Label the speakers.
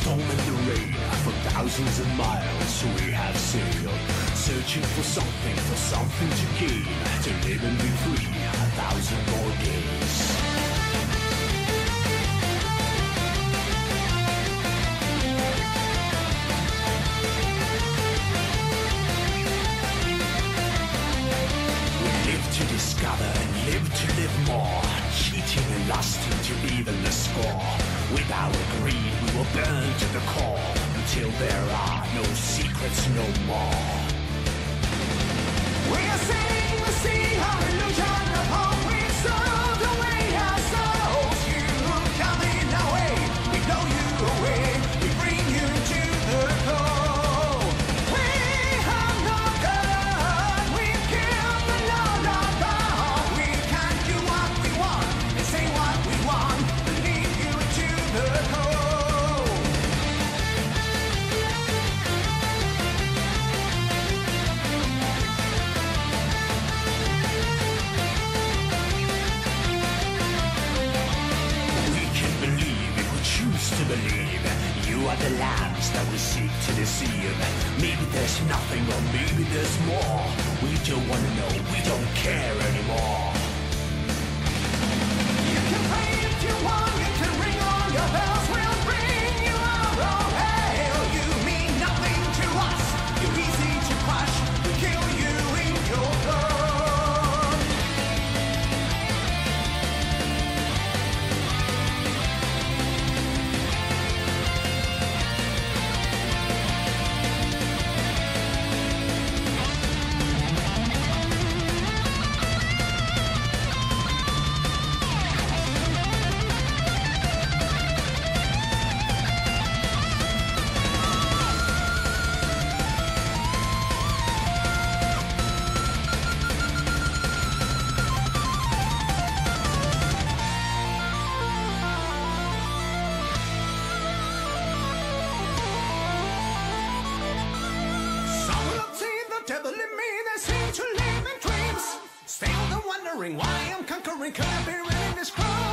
Speaker 1: storm and the rain For thousands of miles we have sailed Searching for something, for something to gain To live and be free a thousand more days. To discover and live to live more Cheating and lusting to even the score. With our greed, we will burn to the core until there are no secrets no more.
Speaker 2: We're sailing the sea. the
Speaker 1: lands that we seek to deceive. Maybe there's nothing or maybe there's more. We don't wanna know, we don't care.
Speaker 2: wondering why I'm conquering, could I be running this crowd?